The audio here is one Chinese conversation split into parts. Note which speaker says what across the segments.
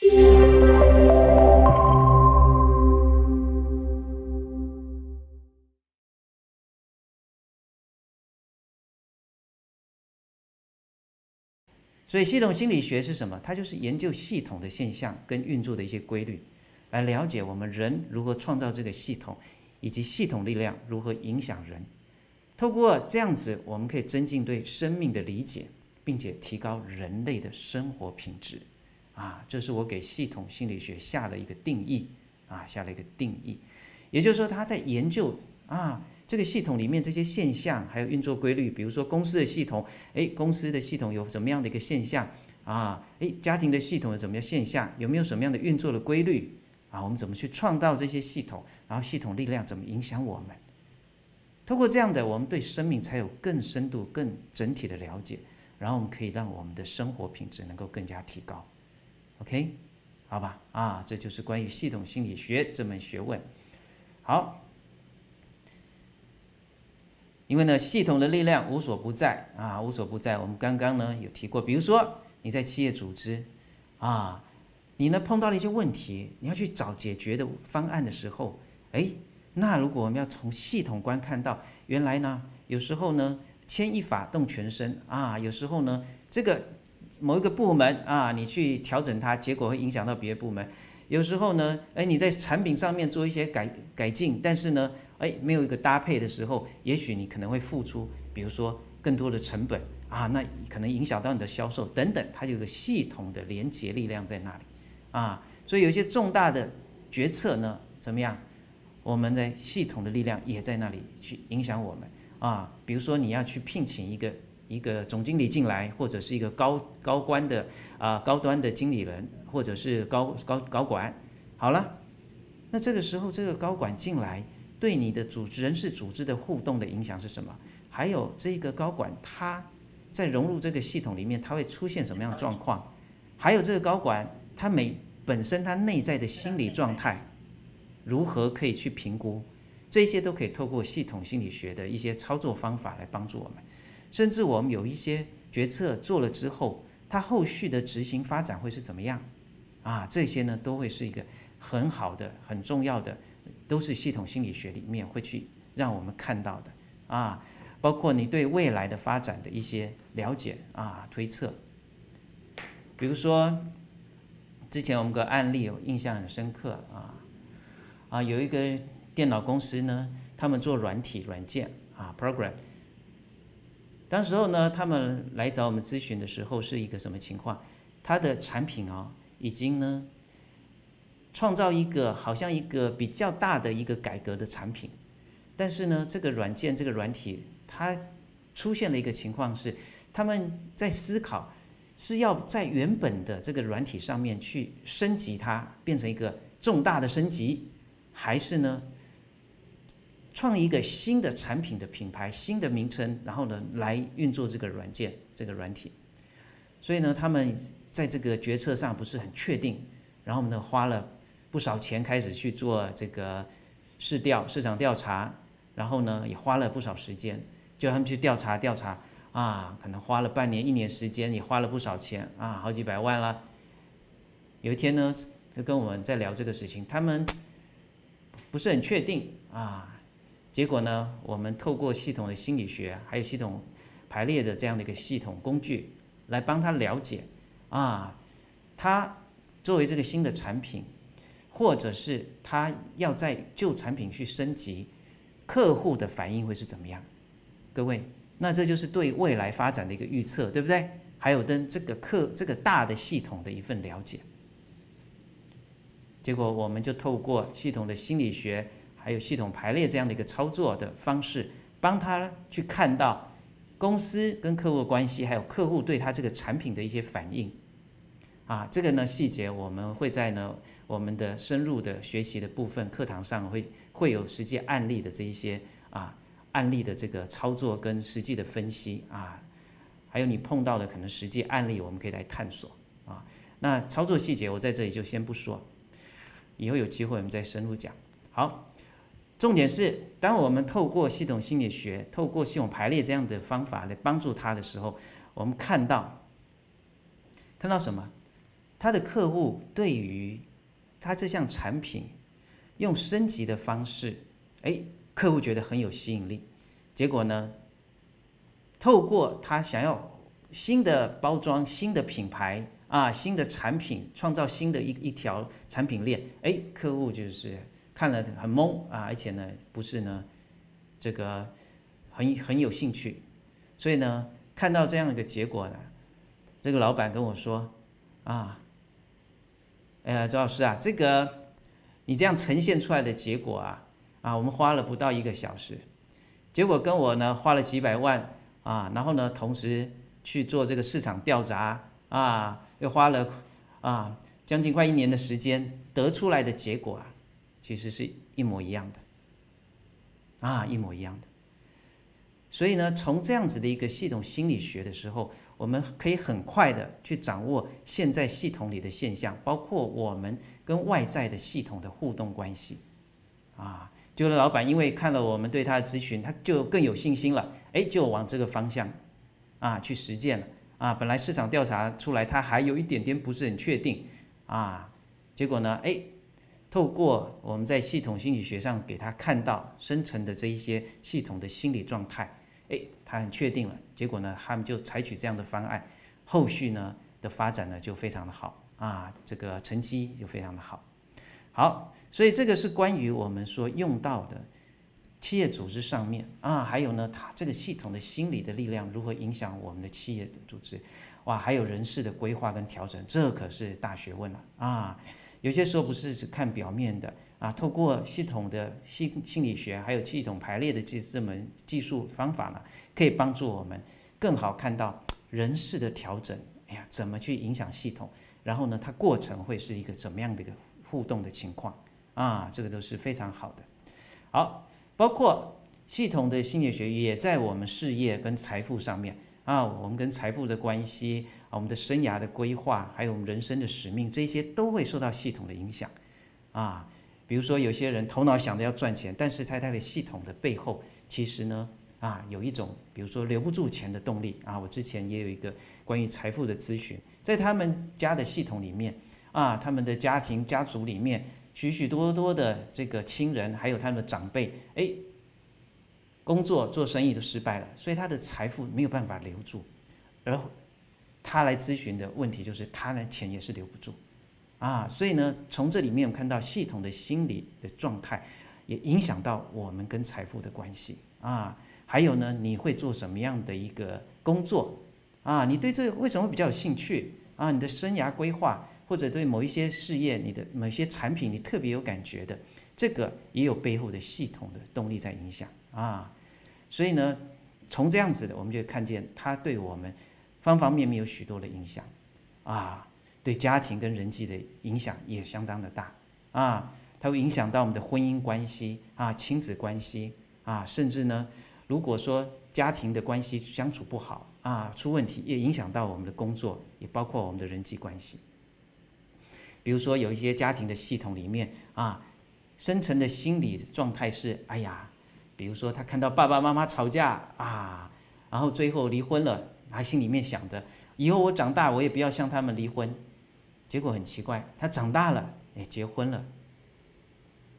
Speaker 1: 所以，系统心理学是什么？它就是研究系统的现象跟运作的一些规律，来了解我们人如何创造这个系统，以及系统力量如何影响人。透过这样子，我们可以增进对生命的理解，并且提高人类的生活品质。啊，这是我给系统心理学下了一个定义啊，下了一个定义。也就是说，他在研究啊。这个系统里面这些现象还有运作规律，比如说公司的系统，哎，公司的系统有怎么样的一个现象啊？哎，家庭的系统有什么样现象？有没有什么样的运作的规律啊？我们怎么去创造这些系统？然后系统力量怎么影响我们？通过这样的，我们对生命才有更深度、更整体的了解，然后我们可以让我们的生活品质能够更加提高。OK，好吧，啊，这就是关于系统心理学这门学问。好。因为呢，系统的力量无所不在啊，无所不在。我们刚刚呢有提过，比如说你在企业组织啊，你呢碰到了一些问题，你要去找解决的方案的时候，哎，那如果我们要从系统观看到，原来呢，有时候呢牵一发动全身啊，有时候呢这个某一个部门啊，你去调整它，结果会影响到别的部门。有时候呢，哎，你在产品上面做一些改改进，但是呢，哎，没有一个搭配的时候，也许你可能会付出，比如说更多的成本啊，那可能影响到你的销售等等，它有个系统的连接力量在那里啊，所以有一些重大的决策呢，怎么样？我们的系统的力量也在那里去影响我们啊，比如说你要去聘请一个。一个总经理进来，或者是一个高高官的啊高端的经理人，或者是高高高管，好了，那这个时候这个高管进来，对你的组织人事组织的互动的影响是什么？还有这个高管他在融入这个系统里面，他会出现什么样的状况？还有这个高管他每本身他内在的心理状态如何可以去评估？这些都可以透过系统心理学的一些操作方法来帮助我们。甚至我们有一些决策做了之后，它后续的执行发展会是怎么样？啊，这些呢都会是一个很好的、很重要的，都是系统心理学里面会去让我们看到的啊。包括你对未来的发展的一些了解啊、推测。比如说，之前我们个案例有印象很深刻啊啊，有一个电脑公司呢，他们做软体软件啊，program。当时候呢，他们来找我们咨询的时候是一个什么情况？他的产品啊，已经呢创造一个好像一个比较大的一个改革的产品，但是呢，这个软件这个软体它出现了一个情况是，他们在思考是要在原本的这个软体上面去升级它，变成一个重大的升级，还是呢？创一个新的产品的品牌、新的名称，然后呢，来运作这个软件、这个软体。所以呢，他们在这个决策上不是很确定，然后呢，花了不少钱开始去做这个市调、市场调查，然后呢，也花了不少时间，就他们去调查调查啊，可能花了半年、一年时间，也花了不少钱啊，好几百万了。有一天呢，就跟我们在聊这个事情，他们不是很确定啊。结果呢，我们透过系统的心理学，还有系统排列的这样的一个系统工具，来帮他了解，啊，他作为这个新的产品，或者是他要在旧产品去升级，客户的反应会是怎么样？各位，那这就是对未来发展的一个预测，对不对？还有跟这个客这个大的系统的一份了解。结果我们就透过系统的心理学。还有系统排列这样的一个操作的方式，帮他去看到公司跟客户关系，还有客户对他这个产品的一些反应。啊，这个呢细节我们会在呢我们的深入的学习的部分课堂上会会有实际案例的这一些啊案例的这个操作跟实际的分析啊，还有你碰到的可能实际案例，我们可以来探索啊。那操作细节我在这里就先不说，以后有机会我们再深入讲。好。重点是，当我们透过系统心理学、透过系统排列这样的方法来帮助他的时候，我们看到看到什么？他的客户对于他这项产品用升级的方式，哎，客户觉得很有吸引力。结果呢，透过他想要新的包装、新的品牌啊、新的产品，创造新的一一条产品链，哎，客户就是看了很懵啊，而且呢，不是呢，这个很很有兴趣。所以呢，看到这样一个结果呢，这个老板跟我说啊，哎呀，周老师啊，这个你这样呈现出来的结果啊，啊，我们花了不到一个小时。结果跟我呢花了几百万啊，然后呢同时去做这个市场调查啊，又花了啊将近快一年的时间，得出来的结果啊，其实是一模一样的啊，一模一样的。所以呢，从这样子的一个系统心理学的时候，我们可以很快的去掌握现在系统里的现象，包括我们跟外在的系统的互动关系啊。就是老板，因为看了我们对他的咨询，他就更有信心了，哎，就往这个方向啊去实践了啊。本来市场调查出来，他还有一点点不是很确定啊，结果呢，哎，透过我们在系统心理学上给他看到深层的这一些系统的心理状态，哎，他很确定了。结果呢，他们就采取这样的方案，后续呢的发展呢就非常的好啊，这个成绩就非常的好。好，所以这个是关于我们说用到的企业组织上面啊，还有呢，它这个系统的心理的力量如何影响我们的企业组织，哇，还有人事的规划跟调整，这可是大学问了啊！有些时候不是只看表面的啊，透过系统的心心理学，还有系统排列的这这门技术方法呢，可以帮助我们更好看到人事的调整，哎呀，怎么去影响系统，然后呢，它过程会是一个怎么样的一个。互动的情况啊，这个都是非常好的。好，包括系统的心理学也在我们事业跟财富上面啊，我们跟财富的关系啊，我们的生涯的规划，还有我们人生的使命，这些都会受到系统的影响啊。比如说，有些人头脑想着要赚钱，但是在他的系统的背后，其实呢啊，有一种比如说留不住钱的动力啊。我之前也有一个关于财富的咨询，在他们家的系统里面。啊，他们的家庭家族里面许许多多的这个亲人，还有他们的长辈，哎，工作做生意都失败了，所以他的财富没有办法留住，而他来咨询的问题就是他的钱也是留不住，啊，所以呢，从这里面我看到系统的心理的状态，也影响到我们跟财富的关系啊，还有呢，你会做什么样的一个工作啊？你对这个为什么比较有兴趣啊？你的生涯规划。或者对某一些事业、你的某些产品，你特别有感觉的，这个也有背后的系统的动力在影响啊。所以呢，从这样子的，我们就看见它对我们方方面面有许多的影响啊。对家庭跟人际的影响也相当的大啊。它会影响到我们的婚姻关系啊、亲子关系啊，甚至呢，如果说家庭的关系相处不好啊，出问题，也影响到我们的工作，也包括我们的人际关系。比如说，有一些家庭的系统里面啊，深层的心理状态是：哎呀，比如说他看到爸爸妈妈吵架啊，然后最后离婚了，他心里面想着，以后我长大我也不要向他们离婚。结果很奇怪，他长大了也结婚了。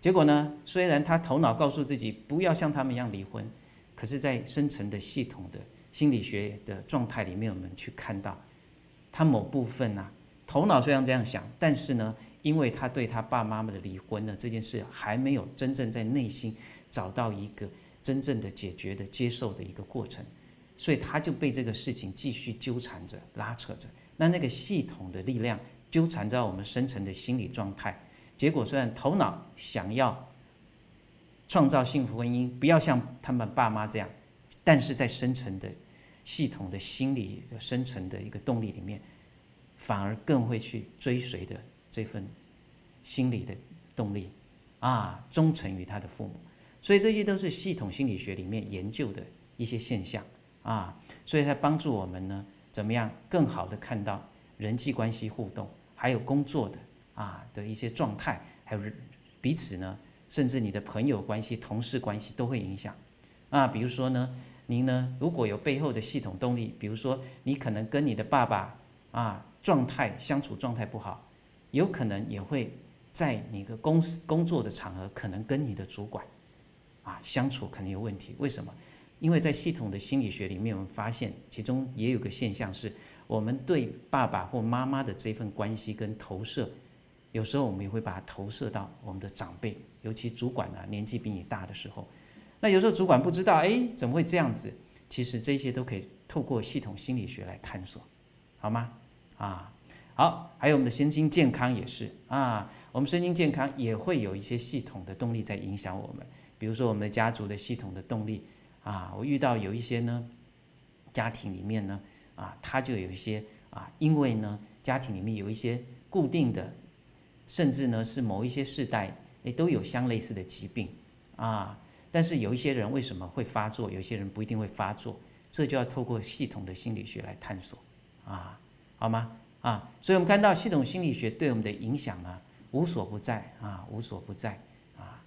Speaker 1: 结果呢，虽然他头脑告诉自己不要像他们一样离婚，可是，在深层的系统的心理学的状态里面，我们去看到他某部分呢。头脑虽然这样想，但是呢，因为他对他爸妈妈的离婚呢这件事还没有真正在内心找到一个真正的解决的接受的一个过程，所以他就被这个事情继续纠缠着、拉扯着。那那个系统的力量纠缠在我们深层的心理状态，结果虽然头脑想要创造幸福婚姻，不要像他们爸妈这样，但是在深层的系统的心理的深层的一个动力里面。反而更会去追随的这份心理的动力啊，忠诚于他的父母，所以这些都是系统心理学里面研究的一些现象啊，所以它帮助我们呢，怎么样更好的看到人际关系互动，还有工作的啊的一些状态，还有彼此呢，甚至你的朋友关系、同事关系都会影响啊。比如说呢，您呢如果有背后的系统动力，比如说你可能跟你的爸爸啊。状态相处状态不好，有可能也会在你的公司工作的场合，可能跟你的主管啊相处肯定有问题。为什么？因为在系统的心理学里面，我们发现其中也有个现象是，我们对爸爸或妈妈的这份关系跟投射，有时候我们也会把它投射到我们的长辈，尤其主管啊年纪比你大的时候。那有时候主管不知道，哎，怎么会这样子？其实这些都可以透过系统心理学来探索，好吗？啊，好，还有我们的身心健康也是啊，我们身心健康也会有一些系统的动力在影响我们，比如说我们的家族的系统的动力啊，我遇到有一些呢，家庭里面呢，啊，他就有一些啊，因为呢，家庭里面有一些固定的，甚至呢是某一些世代，诶都有相类似的疾病啊。但是有一些人为什么会发作？有些人不一定会发作，这就要透过系统的心理学来探索，啊，好吗？啊，所以我们看到系统心理学对我们的影响呢，无所不在啊，无所不在啊。